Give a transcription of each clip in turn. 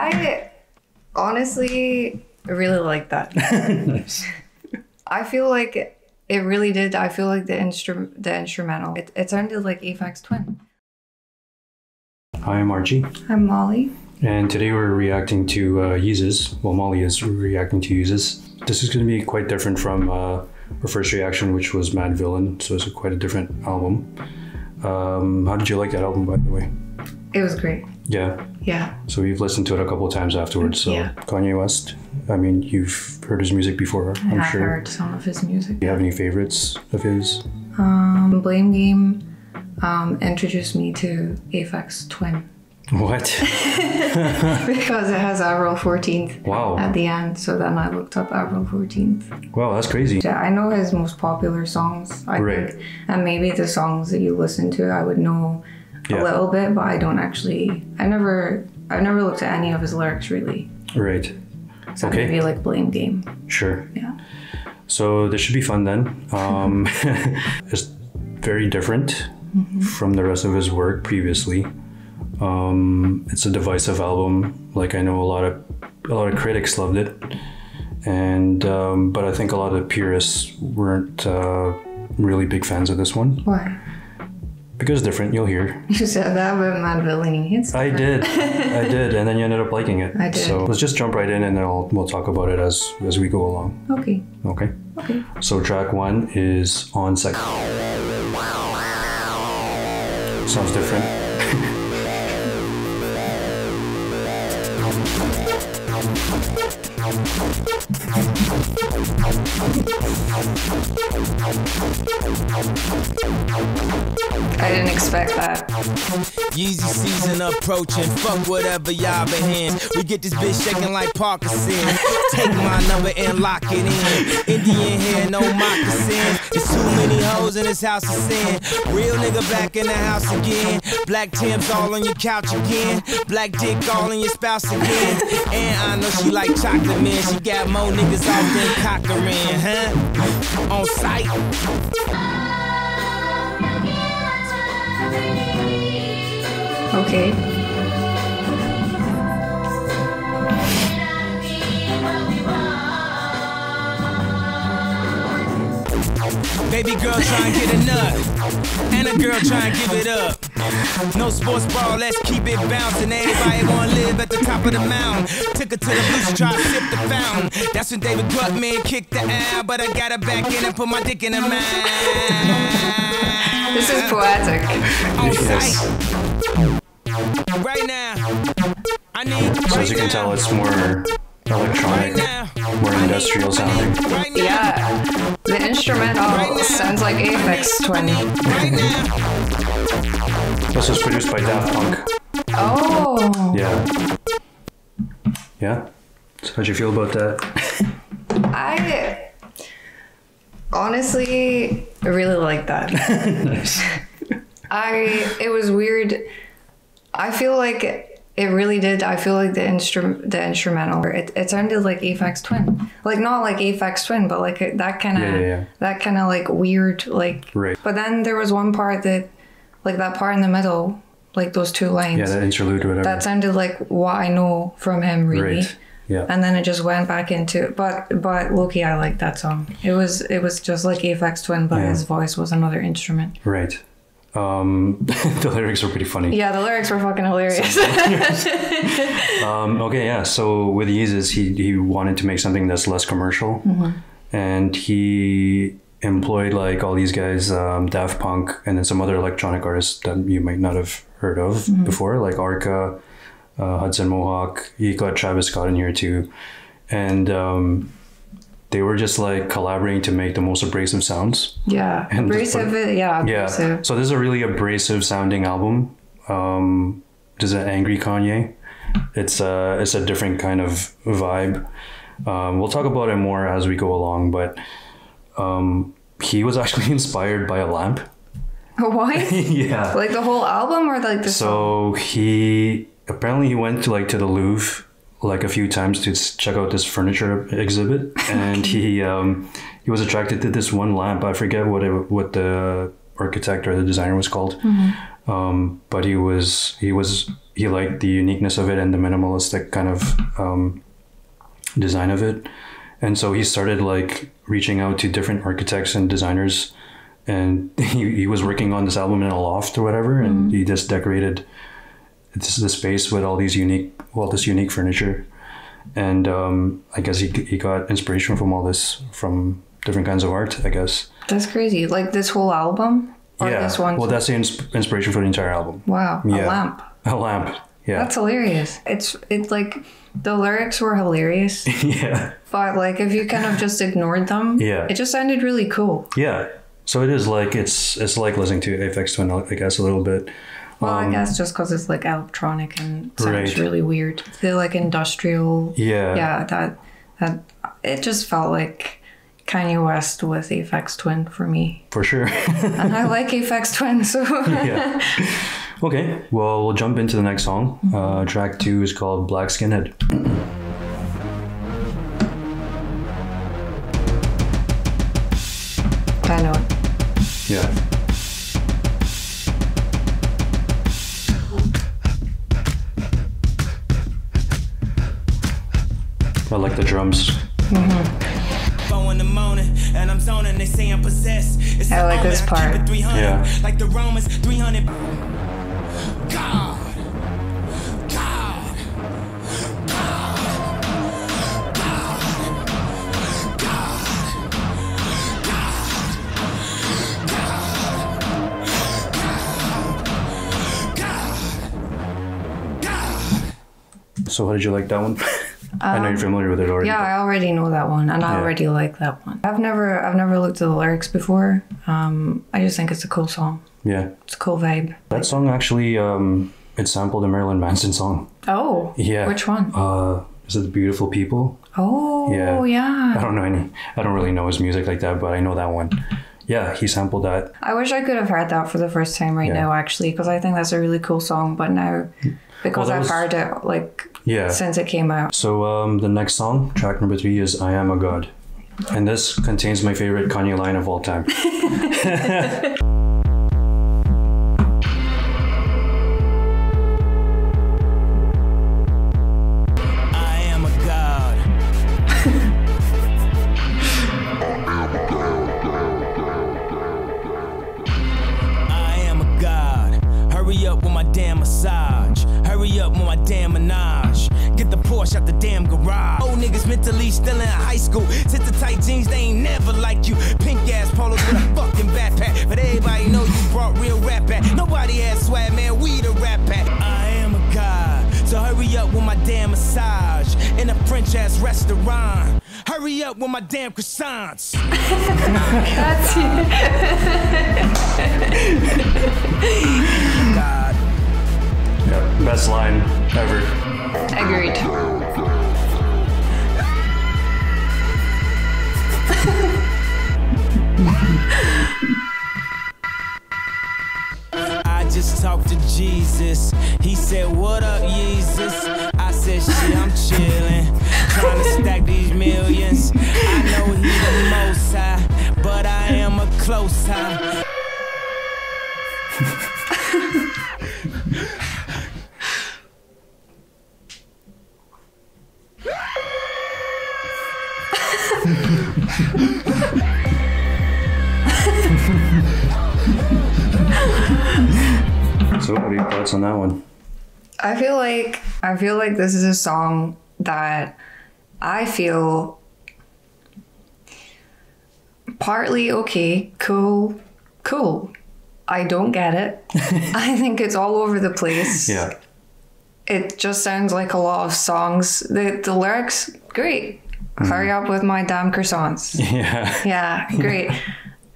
I honestly really like that. nice. I feel like it really did. I feel like the instru- the instrumental. It, it sounded like Aphex Twin. Hi, I'm Archie, I'm Molly. and today we're reacting to uh, Yeezus. Well, Molly is reacting to Yeezus. This is going to be quite different from uh, her first reaction, which was Madvillain, so it's quite a different album. Um, how did you like that album, by the way? It was great. Yeah, Yeah. so we've listened to it a couple of times afterwards. So Yeah. Kanye West, I mean, you've heard his music before, I'm I sure. heard some of his music. Do you have any favorites of his? Um, Blame Game um, introduced me to Aphex Twin What? because it has April 14th Wow. at the end. So then I looked up April 14th. Wow, that's crazy. Yeah, I know his most popular songs, I Right. think. And maybe the songs that you listen to, I would know Yeah. a little bit, but I don't actually. I never. I've never looked at any of his lyrics really. Right. So Okay. maybe like Blame Game. Sure. Yeah. So this should be fun then. Um, it's very different from the rest of his work previously. Um, it's a divisive album. Like I know a lot of a lot of critics loved it, and um, but I think a lot of purists weren't uh, really big fans of this one Why? Because it's different. You'll hear. You said that Madvillainy. It's I did, I did, and then you ended up liking it. I did. So let's just jump right in, and then I'll, we'll talk about it as as we go along. okay. Okay. Okay. So track one is On Sight. Sounds different. I didn't expect that. Yeezy season approaching. Fuck whatever y'all been in. We get this bitch shaking like Parkinson. Take my number and lock it in. Indian hair, no moccasins. It's too many hoes in this house of sin. Real nigga back in the house again. Black Timbs all on your couch again. Black dick all in your spouse again. And I know she like chocolate man. She got more niggas off than Cochran, huh? On sight. Okay. Baby girl try and get a nut. And a girl try and give it up. No sports ball, let's keep it bouncing. Everybody wanna live at the top of the mountain. Took her to the blue, she tried to sip the fountain. That's when David Gutman kicked the out, but I got her back in and put my dick in her mouth. This is poetic. On Yes. sight. Right now. I need. So as you can tell, it's more electronic, more industrial sounding. Yeah. The instrumental sounds like Aphex Twin. This was produced by Daft Punk. Oh. Yeah. Yeah. So how'd you feel about that? I honestly I really like that. nice. I it was weird. I feel like it really did. I feel like the instrum the instrumental. It, it sounded like Aphex Twin, like not like Aphex Twin, but like that kind of Yeah, yeah, yeah. that kind of like weird like. Right. But then there was one part that, like that part in the middle, like those two lines. Yeah, that interlude, or whatever. that sounded like what I know from him, really. Right. Yeah. And then it just went back into but but Loki, I like that song. It was it was just like Aphex Twin, but Yeah. his voice was another instrument. Right. Um, the lyrics were pretty funny. Yeah, the lyrics were fucking hilarious. Um, okay, yeah. So with Yeezus, he he wanted to make something that's less commercial, and he employed like all these guys, um, Daft Punk, and then some other electronic artists that you might not have heard of before, like Arca, uh, Hudson Mohawke. He got Travis Scott in here too, and um, they were just like collaborating to make the most abrasive sounds. yeah, And abrasive. yeah, Yeah. abrasive. So this is a really abrasive sounding album. Um, this is an angry Kanye. It's a it's a different kind of vibe. Um, we'll talk about it more as we go along, but um, he was actually inspired by a lamp. What? yeah. like the whole album or like the song? So he apparently he went to like to the Louvre like a few times to check out this furniture exhibit, and he um, he was attracted to this one lamp. I forget what it, what the architect or the designer was called, Um, but he was he was he liked the uniqueness of it and the minimalistic kind of um, design of it, and so he started like reaching out to different architects and designers, and he, he was working on this album in a loft or whatever, and he just decorated this the space with all these unique well this unique furniture and um, I guess he, he got inspiration from all this from different kinds of art. I guess. That's crazy. Like this whole album, or yeah. this one. Well, that's the ins- inspiration for the entire album. wow, a lamp. A lamp. Yeah. That's hilarious. It's it's like the lyrics were hilarious, yeah. but like if you kind of just ignored them, Yeah. it just sounded really cool. Yeah. So it is like it's it's like listening to Aphex Twin, I guess, a little bit. Well, I guess just because it's like electronic and sounds Um, Right. really weird. The like industrial. Yeah. Yeah, that that it just felt like Kanye West with Aphex Twin for me, For sure. and I like Aphex Twin, so yeah. Okay. Well, we'll jump into the next song. Uh, track two is called Black Skinhead. I know. Yeah. I like the drums. Four in the morning, and I'm zoning. They say I'm possessed. I like this omen, I keep part. it 300, Yeah. Like the Romans, 300. So, how did you like that one? I know you're familiar with it already. Um, Yeah, I already know that one, and I already like that one. I've never I've never looked at the lyrics before. Um, I just think it's a cool song. yeah. It's a cool vibe. That song actually, um, it sampled a Marilyn Manson song. Oh, Yeah. Which one? Uh, is it Beautiful People? Oh, Yeah. yeah. I don't know any. I don't really know his music like that, but I know that one. Yeah, he sampled that. I wish I could have heard that for the first time right Yeah. now, actually, because I think that's a really cool song. But now, because that I've was- heard it like Yeah. since it came out, So um, the next song, track number three, is "I Am a God," and this contains my favorite Kanye line of all time. Get the out the damn garage. Old niggas mentally still in high school. Sit the tight jeans, they ain't never like you. Pink ass polos with a fucking backpack. But everybody know you brought real rap back. Nobody has swag, man. We the rap pack. I am a god. So hurry up with my damn massage. In a French ass restaurant. Hurry up with my damn croissants. God. Yeah, best line ever. agreed. I just talked to Jesus. He said, What up, Jesus? I said, Shit, I'm chillin'. Trying to stack these millions. I know he the most high, but I am a close high. thoughts on that one? I feel like I feel like this is a song that I feel partly okay, cool, cool. I don't get it. I think it's all over the place. Yeah, It just sounds like a lot of songs. The the lyrics, great. Hurry mm-hmm. up with my damn croissants. yeah, Yeah, great.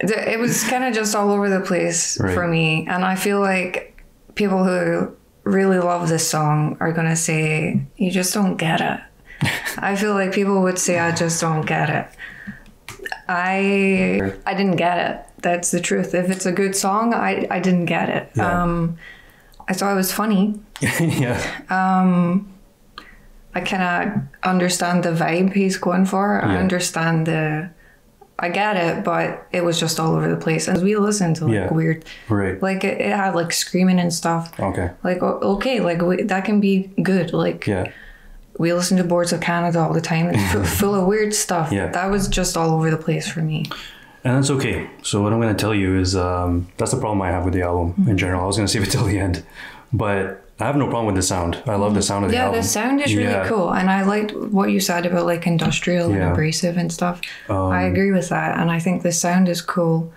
It was kind of just all over the place Right. for me. And I feel like people who really love this song are going to say, you just don't get it. I feel like people would say, I just don't get it. I I didn't get it. That's the truth. If it's a good song, I, I didn't get it. Yeah. Um, I thought it was funny. yeah, Um, I kind of understand the vibe he's going for. I understand the I get it, but it was just all over the place. And we listened to like Yeah. weird, Right. like it, it had like screaming and stuff. Okay. Like okay, like we, that can be good. Like Yeah. we listen to Boards of Canada all the time. It's full of weird stuff. Yeah. That was just all over the place for me. And that's okay. So what I'm going to tell you is um, that's the problem I have with the album Mm-hmm. in general. I was going to save it till the end, but I have no problem with the sound. I love the sound of the Yeah, album. the sound is really Yeah. cool, and I liked what you said about like industrial and abrasive and stuff. Um, I agree with that, and I think the sound is cool.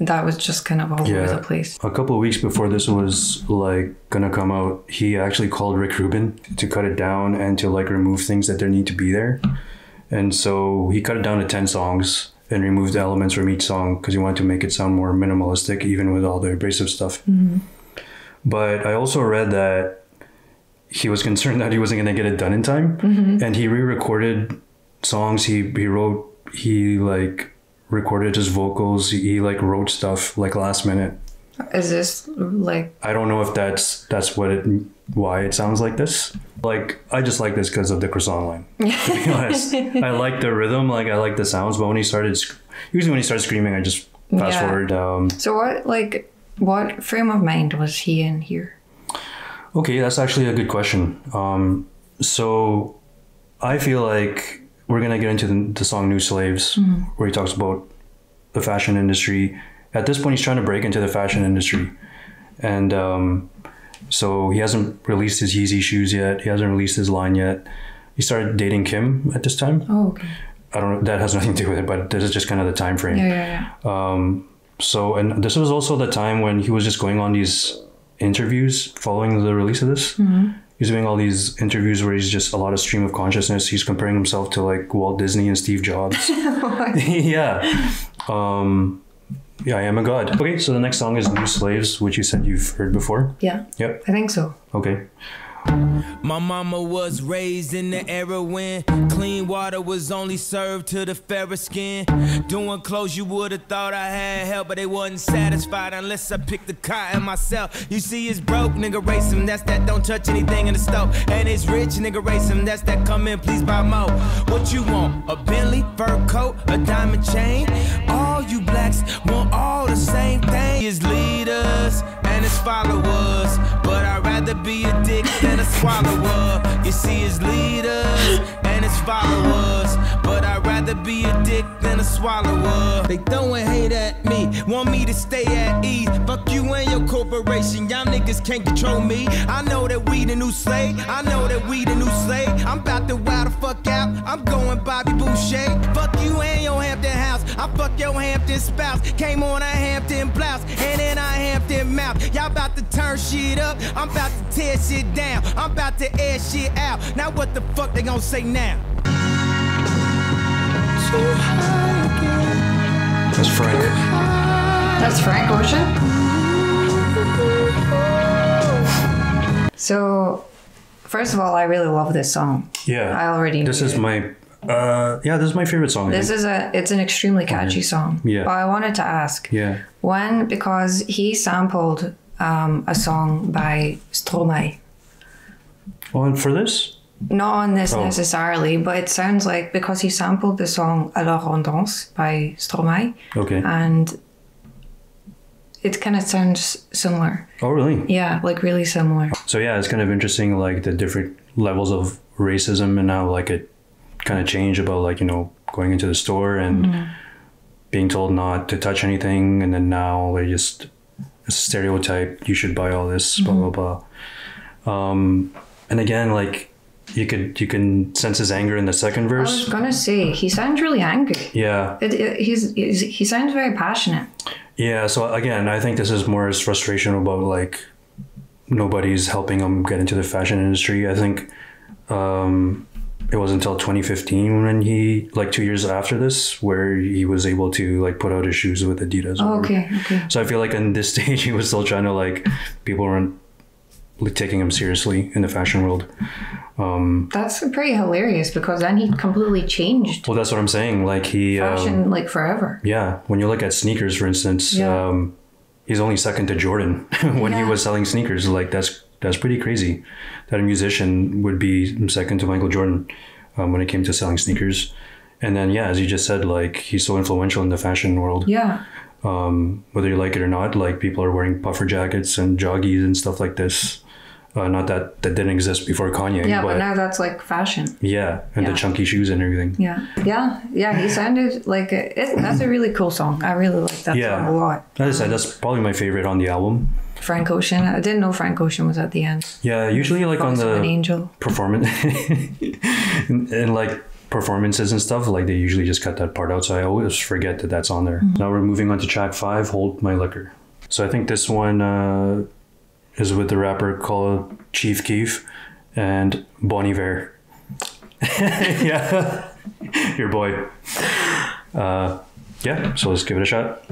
That was just kind of all over the place. A couple of weeks before this was like gonna come out, he actually called Rick Rubin to cut it down and to like remove things that there need to be there. And so he cut it down to 10 songs and removed the elements from each song because he wanted to make it sound more minimalistic, even with all the abrasive stuff. But I also read that he was concerned that he wasn't going to get it done in time. And he re recorded songs he, he wrote, he like recorded his vocals, he like wrote stuff like last minute. Is this like I don't know if that's that's what it why it sounds like this. Like I just like this because of the croissant line. To be honest, I like the rhythm, like I like the sounds. But when he started, usually when he starts screaming, I just fast Yeah. forward. Um, so? What like what frame of mind was he in here? okay, that's actually a good question. Um, so I feel like we're gonna get into the, the song "New Slaves," where he talks about the fashion industry. At this point, he's trying to break into the fashion industry, and um, so he hasn't released his Yeezy shoes yet. He hasn't released his line yet. He started dating Kim at this time. Oh, okay. I don't know. That has nothing to do with it, but this is just kind of the time frame. Yeah, yeah, yeah. Um, so, and this was also the time when he was just going on these interviews following the release of this. He's doing all these interviews where he's just a lot of stream of consciousness. He's comparing himself to like Walt Disney and Steve Jobs. yeah. Um, yeah, I am a god. Okay, so the next song is New Slaves, which you said you've heard before. Yeah, Yep. I think so. Okay. My mama was raised in the era when clean water was only served to the fairer skin. Doing clothes you would've thought I had help, but they wasn't satisfied unless I picked the cotton myself. You see, it's broke, nigga, race him. That's that don't touch anything in the stove. And it's rich, nigga, race him. That's that come in, please buy more. What you want? A Bentley, fur coat, a diamond chain? All you blacks want all the same thing. His leaders and his followers, but rather be a dick than a swallower. You see his leaders and his followers, but I'd rather be a dick than a swallower. They throwing hate at me, want me to stay at ease. Fuck you and your corporation, y'all niggas can't control me. I know that we the new slave, I know that we the new slave. I'm about to wild the fuck out, I'm going Bobby Boucher. Fuck you and your Hampton house, I fuck your Hampton spouse. Came on a Hampton blouse, and then I Hampton mouth. Y'all about to turn shit up, I'm about to tear shit down. I'm about to air shit out. Now what the fuck they gonna say now? That's Frank. That's Frank Ocean. So, first of all, I really love this song. Yeah. I already This is it. my. Uh, yeah, this is my favorite song. This is a it's an extremely catchy song. Yeah. But I wanted to ask yeah. when because he sampled um, a song by Stromae. Oh, and for this? Not on this Oh. necessarily, but it sounds like because he sampled the song Alors on danse by Stromae, Okay. and it kind of sounds similar. oh, really? Yeah, like really similar. So yeah, it's kind of interesting, like the different levels of racism and how like it kind of changed about like you know going into the store and being told not to touch anything, and then now they just a stereotype. You should buy all this, blah blah blah. Um, and again, like you could you can sense his anger in the second verse. I was gonna say he sounds really angry. Yeah, It, it, he's, he's he sounds very passionate. Yeah, so again, I think this is more his frustration about like nobody's helping him get into the fashion industry. I think um, it was until 2015 when he like two years after this where he was able to like put out his shoes with Adidas. Oh, okay, okay. So I feel like in this stage he was still trying to like people weren't like, taking him seriously in the fashion world. Um, That's pretty hilarious because then he completely changed well, that's what I'm saying. Like he, um, fashion like forever. Yeah, when you look at sneakers, for instance, Yeah. um, he's only second to Jordan when he was selling sneakers. Like that's that's pretty crazy that a musician would be second to Michael Jordan um, when it came to selling sneakers. And then yeah, as you just said, like he's so influential in the fashion world. Yeah. Um, whether you like it or not, like people are wearing puffer jackets and joggies and stuff like this. Uh, not that that didn't exist before Kanye, Yeah, but but, now that's like fashion. yeah, and Yeah. the chunky shoes and everything. Yeah. Yeah. Yeah. He sounded like a, it, that's a really cool song. I really like that Yeah. song a lot. As I said, that's probably my favorite on the album. Frank Ocean. I didn't know Frank Ocean was at the end. Yeah, usually like on Also an the angel. performance and, and, like performances and stuff, like they usually just cut that part out. So I always forget that that's on there. Now we're moving on to track five, "Hold My Liquor." So I think this one uh, is with the rapper called Chief Keef and Bon Iver. yeah, your boy. Uh, yeah, so let's give it a shot.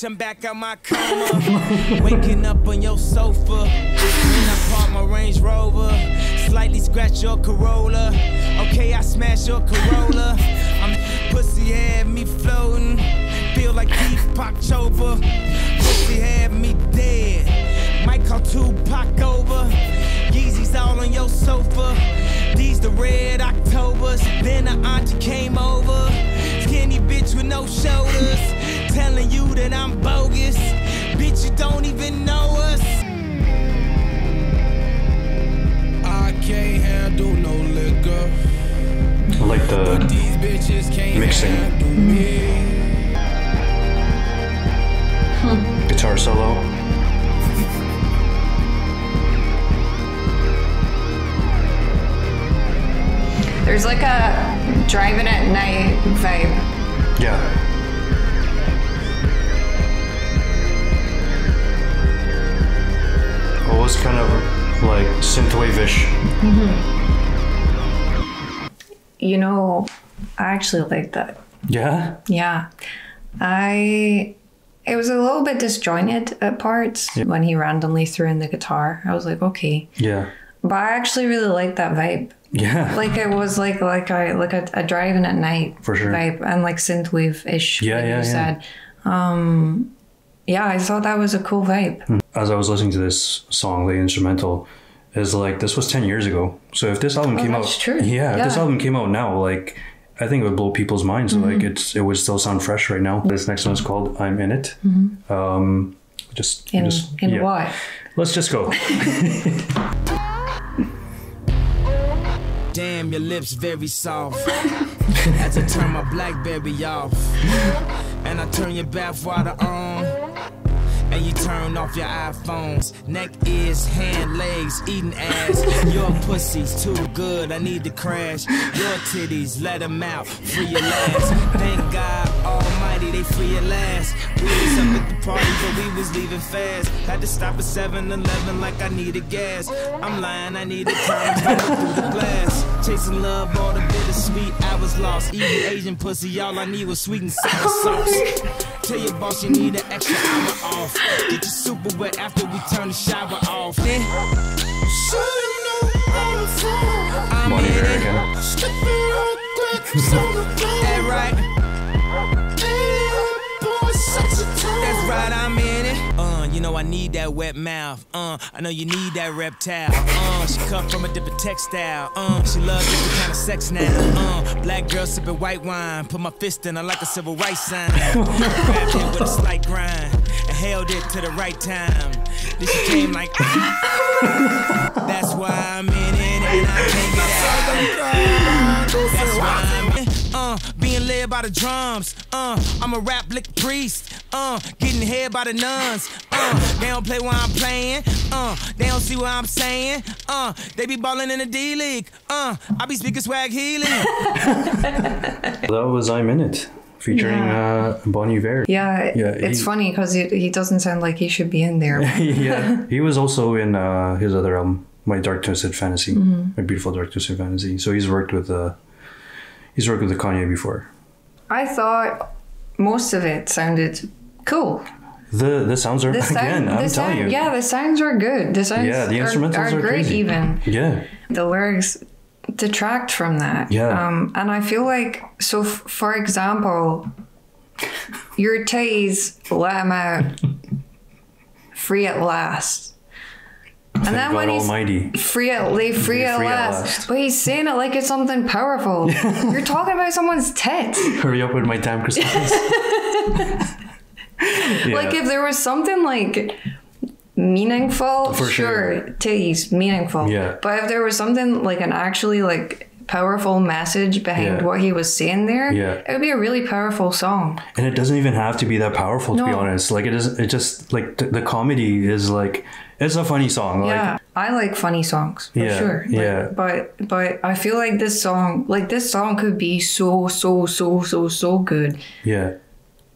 Bitch, I'm back out my coma, waking up on your sofa. When I park my Range Rover, slightly scratch your Corolla. Okay, I smash your Corolla. I'm pussy had me floating, feel like Deepak Chopra. Pussy had me dead. Might call Tupac over. Yeezys all on your sofa. These the red Octobers. Then the auntie came over. Skinny bitch with no shoulders. Telling you that I'm bogus. Bitch, you don't even know us. I can't handle no liquor. I like the These bitches can't Mixing. handle me. guitar solo. There's like a driving at night vibe. Yeah. Always kind of like synthwave-ish. You know, I actually like that. Yeah. Yeah. I it was a little bit disjointed at parts when he randomly threw in the guitar. I was like, okay. Yeah. But I actually really like that vibe. Yeah. Like it was like like I like a, a driving at night For sure. vibe and like synthwave ish. Yeah, like yeah, you yeah. said. Um yeah, I thought that was a cool vibe. As I was listening to this song, the instrumental, is like this was ten years ago. So if this album came Oh, that's out, true. yeah, if this album came out now, like I think it would blow people's minds. Mm-hmm. Like it's it would still sound fresh right now. This next one is called "I'm in It." Um, just Mm-hmm. In just in yeah. what? Let's just go. Damn, your lips very soft. As I turn my Blackberry off, and I turn your bathwater on, and you turn off your iPhones. Neck, ears, hand, legs, eating ass. Your pussy's too good, I need to crash. Your titties, let them out, free your last. Thank God Almighty, they free your last. We was up at the party, but we was leaving fast. Had to stop at 7 Eleven like I needed gas. I'm lying, I needed time to through the glass. Chasing love, all the bittersweet, I was lost. Eating Asian pussy, all I need was sweet and sour sauce. Tell your boss you need an extra hour off. Get your super wet after we turn the shower off. Then, I'm in it. That right. That's right, I'm in it. Uh, you know I need that wet mouth. Uh, I know you need that reptile. Uh, she cut from a different textile. Uh, she loves different kind of sex now. Uh, black girl sipping white wine. Put my fist in her like a civil rights sign. Grabbed it with a slight grind and held it to the right time. She came like. That's why I'm in it and I can't get out. That's why I'm in. Uh, being led by the drums. Uh, I'm a rap lick priest. Uh, getting head by the nuns. Uh, they don't play while I'm playing. Uh, they don't see what I'm saying. Uh, they be balling in the D League. Uh, I be speaking swag healing. That was "I'm in It," featuring uh, Bon Iver. Yeah, Yeah, it's he- funny because he, he doesn't sound like he should be in there. yeah, he was also in uh, his other album, My Dark Twisted Fantasy, My Beautiful Dark Twisted Fantasy. So he's worked with uh, he's worked with the Kanye before. I thought most of it sounded cool. The the sounds are The sound, again. I'm telling you. yeah, the sounds are good. The sounds Yeah, the are, instrumentals are, are great. crazy. Even Yeah, the lyrics detract from that. Yeah. Um, and I feel like so. F- for example, your titties let him out free at last. And Thank then God when he's Almighty. free at they free, at, free at last. last. but he's saying it like it's something powerful. You're talking about someone's tits. Hurry up with my damn Christmas. yeah. Like if there was something like meaningful, For sure, sure. meaningful. Yeah. But if there was something like an actually like powerful message behind Yeah. what he was saying there, Yeah. it would be a really powerful song. and it doesn't even have to be that powerful to be honest. Like it is. It just like th- the comedy is like it's a funny song. Like yeah, I like funny songs for Yeah, sure. Like, yeah. But but I feel like this song, like this song, could be so so so so so good yeah.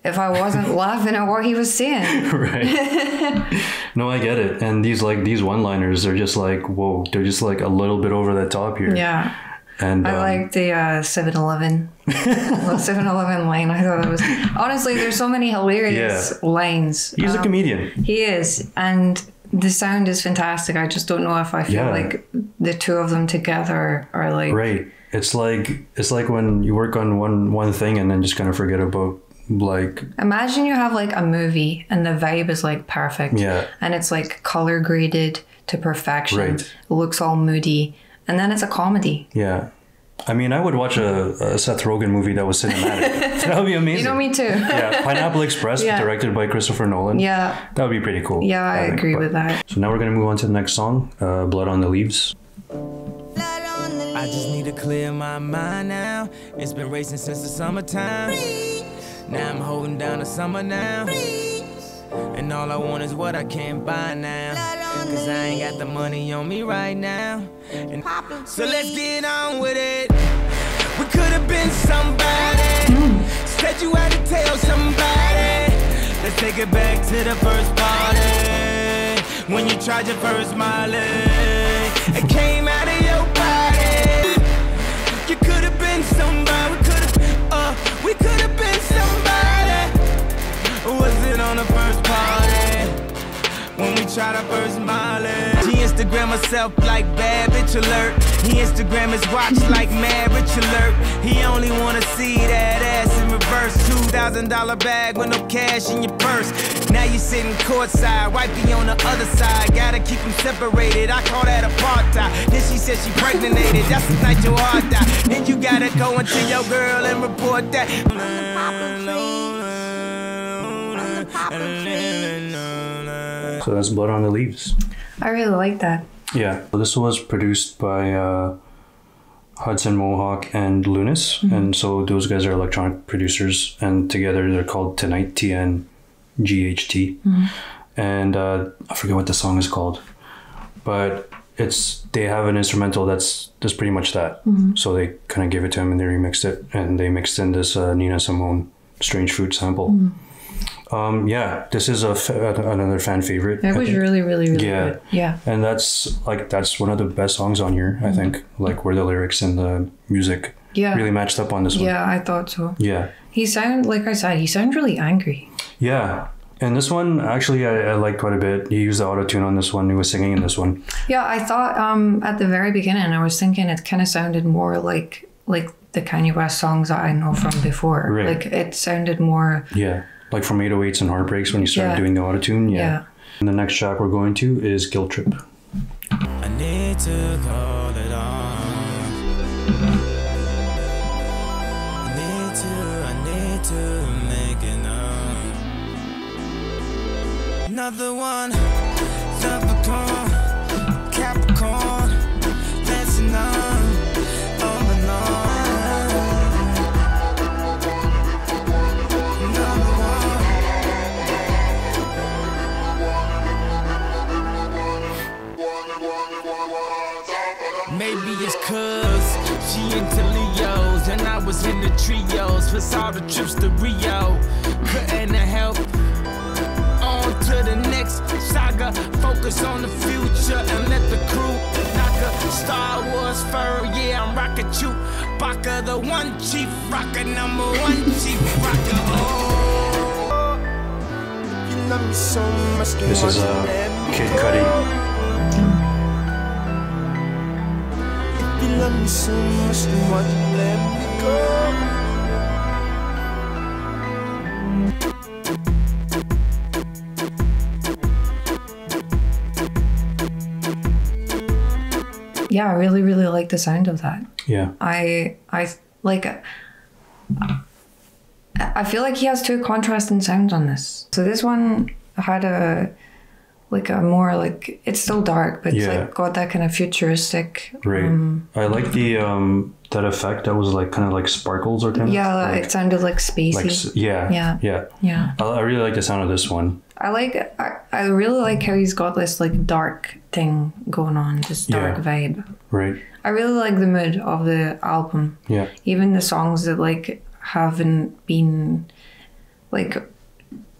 If I wasn't laughing at what he was saying. right. no, I get it. And these like these one-liners are just like whoa. They're just like a little bit over the top here. Yeah. And I um, like the uh, 7-Eleven. 7-Eleven line. I thought it was honestly. There's so many hilarious lines. he's a Um, comedian. He is, and the sound is fantastic. I just don't know if I feel Yeah. like the two of them together are like Right. It's like it's like when you work on one one thing and then just kind of forget about like Imagine you have like a movie and the vibe is like perfect. Yeah. And it's like color graded to perfection. Right. It looks all moody. And then it's a comedy. yeah. I mean, I would watch a, a Seth Rogen movie that was cinematic. that would be amazing. You know me too. yeah, Pineapple Express, Yeah. directed by Christopher Nolan. yeah. That would be pretty cool. Yeah, I, think. agree But- with that. So now we're gonna move on to the next song, uh, "Blood on the Leaves." I just need to clear my mind now. It's been racing since the summertime. Now I'm holding down the summer now. And all I want is what I can't buy now. Cause I ain't got the money on me right now. And so let's get on with it. We could have been somebody. Said you had to tell somebody. Let's take it back to the first party. When you tried your first Molly. It came out of your body. You could have been somebody. We could have, uh, we could have been When we tried our first Molly. She Instagram herself like bad bitch alert. He Instagram his watch like marriage alert. He only wanna see that ass in reverse. Two thousand dollar bag with no cash in your purse. Now you sitting courtside, wifey on the other side. Gotta keep them separated. I call that apartheid. Then she said she pregnated. That's the night your heart died. Then you gotta go into your girl and report that. So that's "Blood on the Leaves." I really like that. Yeah. This was produced by uh, Hudson Mohawke and Lunice, and so those guys are electronic producers, and together they're called Tonight T N G H T, and uh, I forget what the song is called, but it's they have an instrumental that's that's pretty much that. So they kind of gave it to him and they remixed it, and they mixed in this uh, Nina Simone "Strange Fruit" sample. Um, yeah, this is a f- another fan favorite. It I was think. really, really, really Yeah. good. Yeah. And that's like that's one of the best songs on here, I think. Like where the lyrics and the music Yeah. really matched up on this one. Yeah, I thought so. Yeah. He sound like I said, he sounded really angry. Yeah. And this one actually I, I liked quite a bit. He used the auto tune on this one. He was singing in this one. Yeah, I thought um at the very beginning I was thinking it kind of sounded more like like the Kanye West songs that I know from before. Right. Like it sounded more Yeah. Like from 808s and Heartbreaks when you started Yeah. doing the auto tune. Yeah. Yeah. And the next track we're going to is Guilt Trip. I need Yeah, I really, really like the sound of that. Yeah. I I like I feel like he has two contrasting sounds on this. So this one had a like a more like it's still dark, but it's Yeah. like got that kind of futuristic. Right. um, I like the um that effect that was like kind of like sparkles or kind yeah, of like, it sounded like spacey. like yeah Yeah. yeah. yeah, I, I really like the sound of this one. I like. I, I really like how he's got this like dark thing going on, this dark Yeah. vibe. Right. I really like the mood of the album. Yeah. even the songs that like haven't been like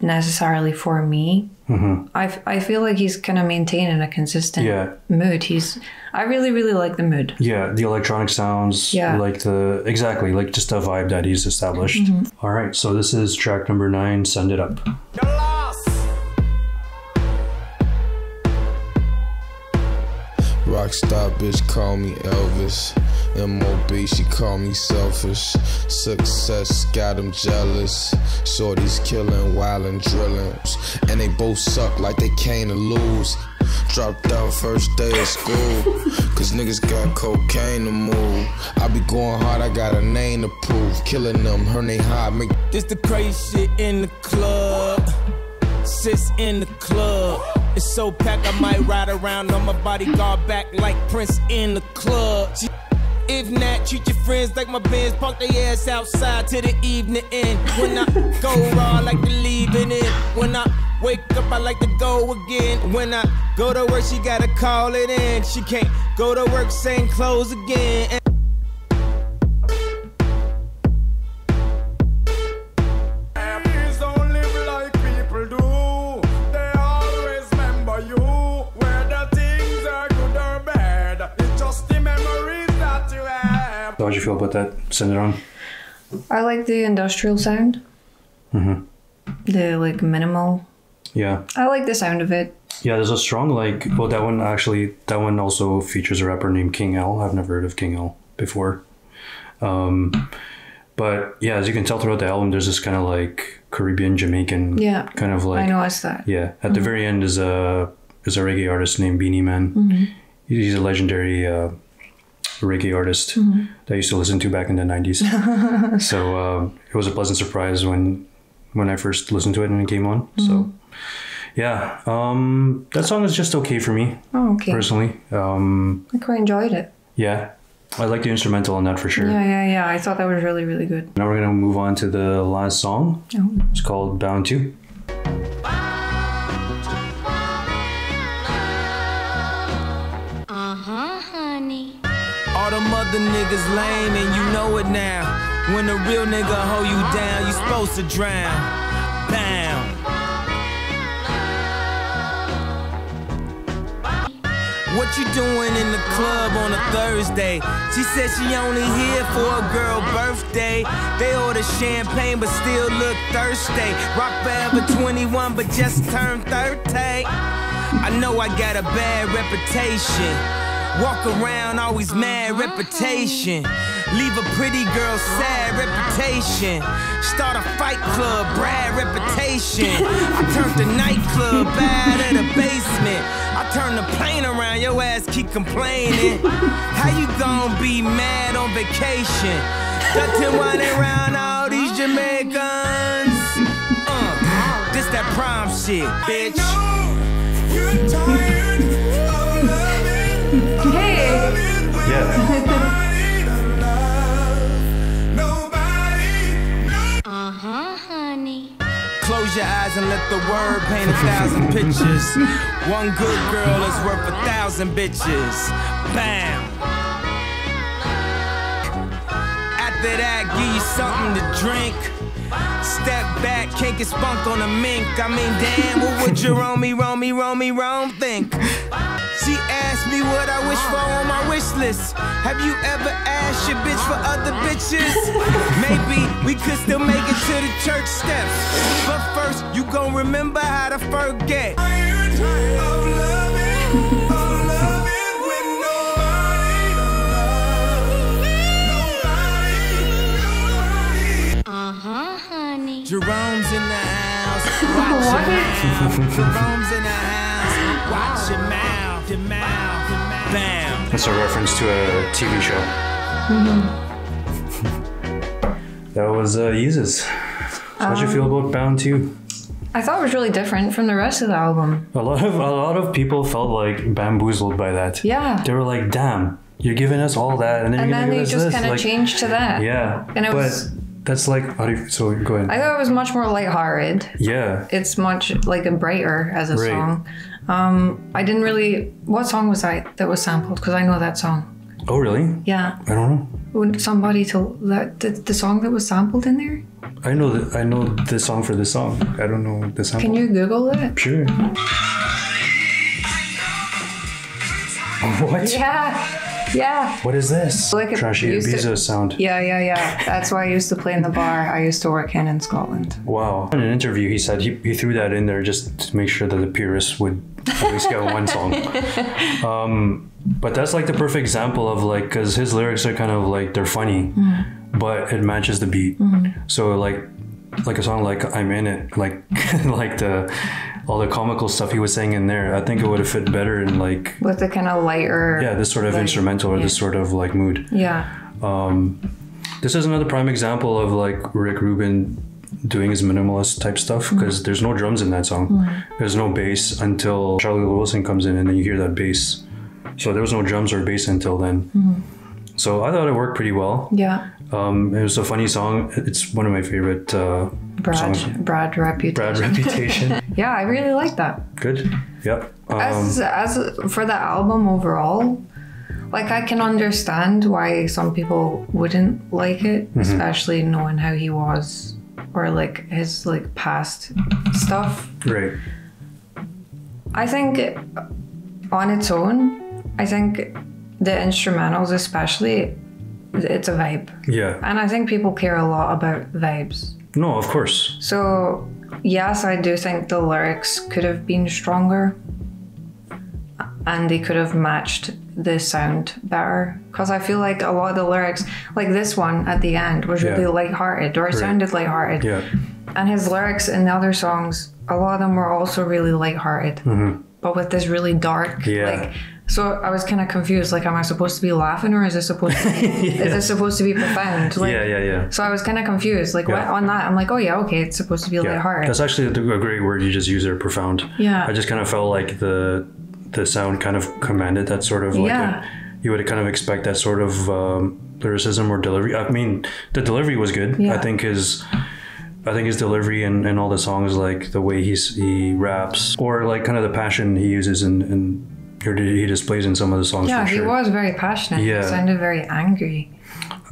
necessarily for me hmm I, f- I feel like he's kind of maintaining a consistent Yeah. mood he's i really really like the mood Yeah, the electronic sounds, Yeah. like the exactly like just a vibe that he's established. Mm-hmm. All right, so this is track number nine. Send it up. Rockstar bitch call me Elvis. MOB, she call me selfish. Success got them jealous. Shorty's killing while and drilling. And they both suck like they came to lose. Dropped out first day of school. Cause niggas got cocaine to move. I be going hard, I got a name to prove. Killing them, her name high, make This the crazy shit in the club. Sits in the club. It's so packed, I might ride around on my bodyguard back like Prince in the club. If not, treat your friends like my bands. Park their ass outside till the evening end. When I go raw, I like to leave it in. When I wake up, I like to go again. When I go to work, she gotta call it in. She can't go to work, same clothes again. Please Feel about that? Send it on. i like the industrial sound Mhm. the like minimal Yeah, i like the sound of it yeah. There's a strong like. Well, that one actually. That one also features a rapper named King L. I've never heard of King L before. Um, but yeah, as you can tell throughout the album, there's this kind of like Caribbean Jamaican. Yeah, Kind of like i noticed that Yeah, at the very end is a is a reggae artist named Beenie Man. He's a legendary uh, reggae artist that I used to listen to back in the nineties. so uh, it was a pleasant surprise when when I first listened to it and it came on. So yeah, um, that song is just okay for me oh okay personally. Um, i quite enjoyed it yeah, I like the instrumental on that for sure. yeah yeah yeah i thought that was really really good Now we're gonna move on to the last song. oh. It's called Bound 2. Other niggas lame and you know it now. When a real nigga hold you down, you supposed to drown. Bound. What you doing in the club on a Thursday? She said she only here for a girl birthday. They order champagne but still look thirsty. Rock forever 21 but just turned 30. I know I got a bad reputation. Walk around always mad reputation. Leave a pretty girl sad reputation. Start a fight club, Brad reputation. I turned the nightclub bad at the basement. I turn the plane around, your ass keep complaining. How you gon' be mad on vacation? To running around all these Jamaicans. Uh, this that prime shit, bitch. Hey Yeah. nobody to love. Nobody, no Uh-huh, honey. Close your eyes and let the word paint a thousand pictures. One good girl is worth a thousand bitches. Bam. After that, give you something to drink. Step back, can't get spunk on a mink. I mean, damn, what would you roam me, roam me, roam me, roam think? Me what I wish for on my wish list. Have you ever asked your bitch for other bitches? Maybe we could still make it to the church steps. But first, you gon' remember how to forget. Jerome's in the house. Jerome's in the house. Watching Bam. That's a reference to a TV show. that was uh, Yeezus. How'd you feel about Bound 2? I thought it was really different from the rest of the album. A lot of a lot of people felt like bamboozled by that. Yeah. They were like, "Damn, you're giving us all that, and then And you're then gonna they us just kind of like, changed to that. Yeah, And it but was- that's like, how do you, so go ahead. I thought it was much more lighthearted. yeah, It's much like a brighter as a Right. song. Um, I didn't really. What song was that that was sampled? Because I know that song. Oh, really? Yeah, I don't know. Would somebody to that the, the song that was sampled in there. I know that I know the song for this song. I don't know the sample. Can you Google it? Sure. What? Yeah, yeah. What is this? Like it Trashy used to- Ibiza sound. Yeah, yeah, yeah. That's why I used to play in the bar I used to work in in Scotland. Wow. In an interview, he said he, he threw that in there just to make sure that the purists would at least get one song. Um, but that's like the perfect example of like, because his lyrics are kind of like, they're funny, but it matches the beat. So like, like a song like I'm in it, like like the all the comical stuff he was saying in there, I think it would have fit better in like With the kind of lighter. yeah, this sort of like, instrumental or yeah. this sort of like mood. Yeah. This is another prime example of like Rick Rubin doing his minimalist type stuff Mm-hmm. because there's no drums in that song. There's no bass until Charlie Wilson comes in and then you hear that bass. So there was no drums or bass until then. Mm-hmm. So I thought it worked pretty well. Yeah. Um, it was a funny song. It's one of my favorite uh, Brad. songs. Brad reputation. Brad Reputation. Yeah, I really like that. Good. Yep. Um, As as for the album overall, like I can understand why some people wouldn't like it, Mm-hmm. especially knowing how he was or like his like past stuff. right. I think on its own, I think the instrumentals especially it's a vibe. Yeah. And I think people care a lot about vibes. No, of course. So, yes, I do think the lyrics could have been stronger and they could have matched the sound better. Because I feel like a lot of the lyrics, like this one at the end, was really Yeah. lighthearted or it sounded lighthearted. Yeah. And his lyrics in the other songs, a lot of them were also really lighthearted, but with this really dark, Mm-hmm. Yeah. like. So I was kind of confused. Like, am I supposed to be laughing, or is this supposed to be, is this supposed to be profound? Like, yeah, yeah, yeah. so I was kind of confused. Like Yeah. what, on that, I'm like, oh yeah, okay, it's supposed to be Yeah, lighthearted. that's actually a great word you just used there, profound. Yeah. I just kind of felt like the the sound kind of commanded that sort of like Yeah. a, you would kind of expect that sort of um, lyricism or delivery. I mean, the delivery was good. Yeah. I think his I think his delivery and, and all the songs, like the way he's, he raps, or like kind of the passion he uses and and or he displays in some of the songs. yeah, for he was very passionate. Yeah. He sounded very angry.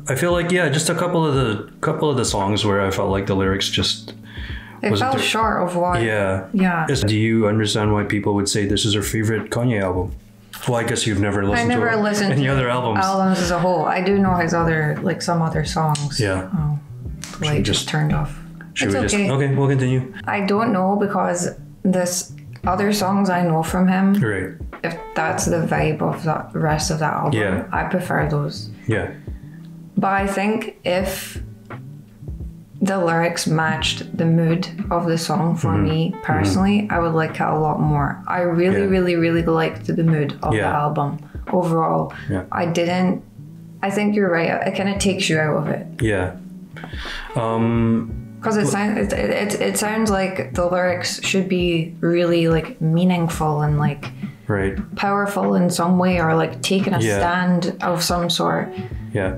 I feel like yeah, just a couple of the couple of the songs where I felt like the lyrics just It Was fell short of what. yeah Yeah. Is- Do you understand why people would say this is their favorite Kanye album? Well, I guess you've never I listened never to listened any to other albums. albums as a whole. I do know his other, like some other songs. Yeah. Oh, like just- just turned off. Should it's we just okay. okay? We'll continue. I don't know because this other songs I know from him. Right. If that's the vibe of the rest of that album, Yeah. I prefer those. Yeah. But I think if the lyrics matched the mood of the song for Mm-hmm. me personally, I would like it a lot more. I really, Yeah. really, really liked the mood of the album overall. Yeah. I didn't. I think you're right. It kind of takes you out of it Yeah. Um. Because it sounds it, it, it sounds like the lyrics should be really like meaningful and like Right. powerful in some way or like taking a Yeah. stand of some sort, Yeah.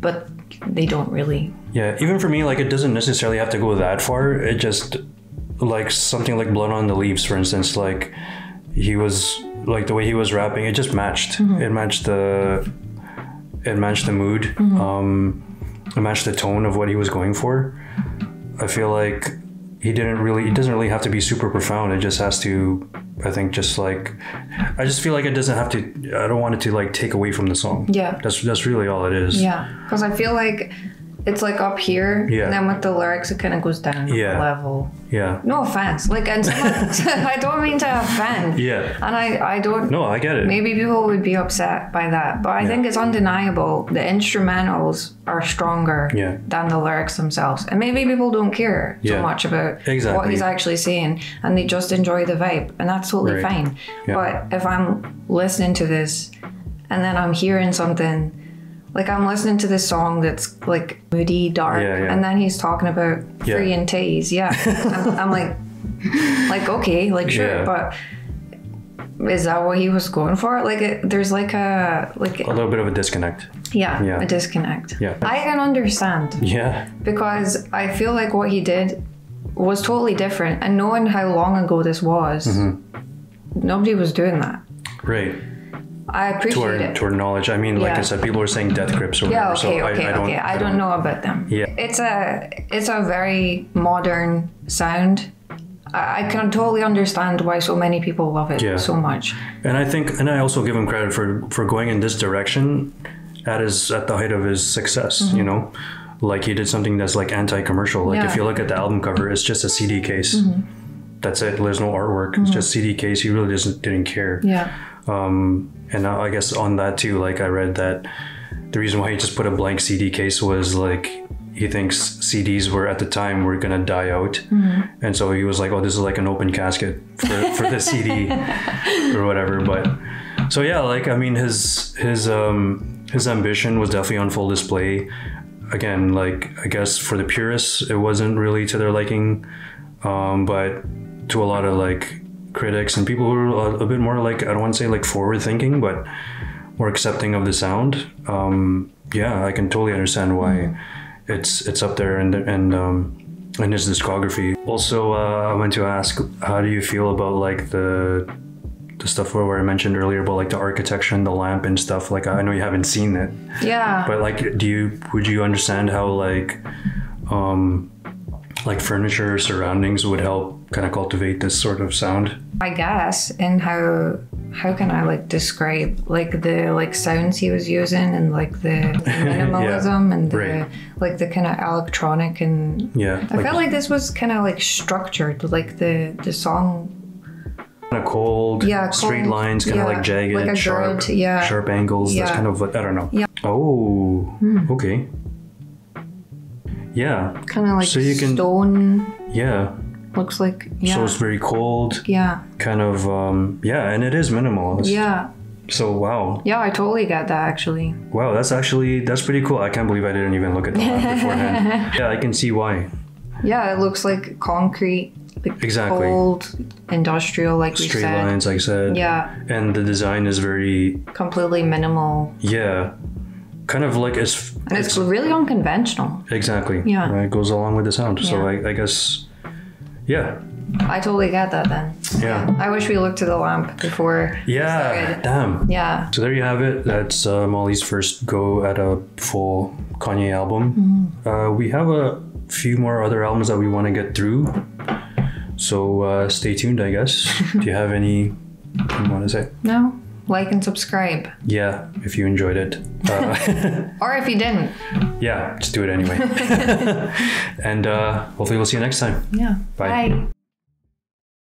but they don't really. Yeah. Even for me, like it doesn't necessarily have to go that far. It just like something like Blood on the Leaves, for instance. Like he was like the way he was rapping. It just matched. It matched the. It matched the mood. Um, it matched the tone of what he was going for. I feel like he didn't really. It doesn't really have to be super profound. It just has to. I think just like. I just feel like it doesn't have to. I don't want it to like take away from the song. Yeah. That's that's really all it is. Yeah, because I feel like it's like up here, Yeah. and then with the lyrics, it kind of goes down Yeah. a level. Yeah. No offense, like, and someone, I don't mean to offend. Yeah. And I, I don't. No, I get it. Maybe people would be upset by that, but I think it's undeniable the instrumentals are stronger Yeah. than the lyrics themselves. And maybe people don't care so much about exactly. what he's actually saying and they just enjoy the vibe, and that's totally Right. fine. Yeah. But if I'm listening to this and then I'm hearing something like I'm listening to this song that's like moody, dark, Yeah, yeah. and then he's talking about Yeah. free and teas. Yeah, I'm, I'm like, like okay, like sure, but is that what he was going for? Like, it, there's like a like a little bit of a disconnect. yeah, Yeah. a disconnect. Yeah. I can understand Yeah. because I feel like what he did was totally different, and knowing how long ago this was, Mm-hmm. nobody was doing that. Right. I To appreciate our, it. to our knowledge. I mean, like I said, people are saying death grips or Yeah, whatever. okay, so okay, I, I don't, okay. I don't know about them. Yeah. It's a it's a very modern sound. I, I can totally understand why so many people love it Yeah. so much. And I think, and I also give him credit for for going in this direction at his at the height of his success. You know, like he did something that's like anti-commercial. Like if Mm-hmm. Yeah. Mm-hmm. you look at the album cover, it's just a CD case. That's it. There's no artwork. It's just CD case. He really doesn't didn't care. Yeah. Um, and I I guess on that too, like I read that the reason why he just put a blank CD case was like he thinks CDs were at the time were gonna die out, and so he was like, "Oh, this is like an open casket for, for the CD or whatever." But so yeah, like I mean, his his um his ambition was definitely on full display. Again, like I guess for the purists, it wasn't really to their liking, um, but to a lot of like critics and people who are a, a bit more like I don't want to say like forward thinking, but more accepting of the sound. Um, yeah, I can totally understand why it's it's up there and and um, in his discography. Also, uh, I want to ask, how do you feel about like the the stuff where, where I mentioned earlier about like the architecture and the lamp and stuff? Like I know you haven't seen it, Yeah. but like, do you would you understand how like um, like furniture surroundings would help kind of cultivate this sort of sound? I guess and how how can I like describe like the like sounds he was using and like the minimalism and the right. like the kind of electronic and Yeah, I felt like this was kind of like structured like the the song kind of cold, Yeah, straight lines, kind of like jagged, like a sharp, yeah. sharp angles. That's kind of what I don't know. Yeah. Hmm. Oh, okay. Yeah, kind of like So you can- stone yeah. Looks like yeah So it's very cold, yeah kind of. Um, yeah, and it is minimal. It's- yeah So wow, yeah I totally get that actually wow, that's actually that's pretty cool. I can't believe I didn't even look at the beforehand. Yeah, I can see why. yeah it looks like concrete like Exactly. cold industrial like Straight said lines, like I said. yeah And the design is very completely minimal yeah, kind of like it's. and it's really unconventional exactly. Yeah. uh, it goes along with the sound. So I, I guess, yeah, I totally get that then yeah. I wish we looked to the lamp before Yeah, damn. yeah So there you have it. That's uh, Molly's first go at a full Kanye album. Mm-hmm. Uh, we have a few more other albums that we want to get through. So uh, stay tuned, I guess. Do you have any you want to say? no like and subscribe Yeah, if you enjoyed it. Uh, or if you didn't yeah, just do it anyway. and uh, hopefully we'll see you next time. yeah Bye. Bye.